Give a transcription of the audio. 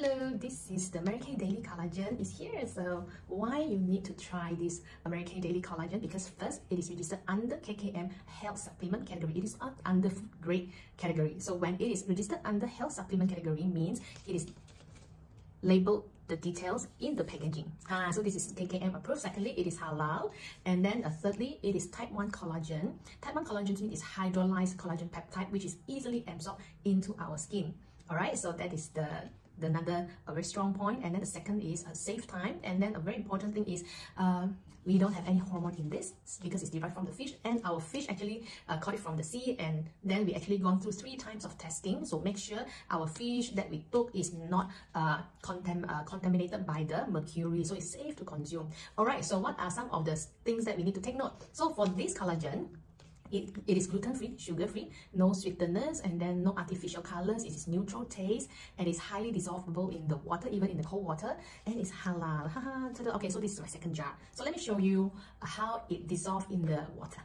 Hello, this is the Mary Kay Daily Collagen is here. So why you need to try this Mary Kay Daily Collagen? Because first, it is registered under KKM Health Supplement category. It is not under grade category. So when it is registered under Health Supplement category means it is labeled the details in the packaging. Ah, so this is KKM approved. Secondly, it is halal. And then uh, thirdly, it is type 1 collagen. Type 1 collagen means is hydrolyzed collagen peptide, which is easily absorbed into our skin. All right, so that is the another a very strong point. And then the second is a safe time. And then a very important thing is uh, we don't have any hormone in this because it's derived from the fish. And our fish actually uh, caught it from the sea. And then we actually gone through three times of testing. So make sure our fish that we took is not uh, contam uh, contaminated by the mercury. So it's safe to consume. All right so what are some of the things that we need to take note? So for this collagen it, it is gluten-free, sugar-free, no sweeteners, and then no artificial colors. It is neutral taste, and it's highly dissolvable in the water, even in the cold water, and it's halal. okay, so this is my second jar. So let me show you how it dissolves in the water.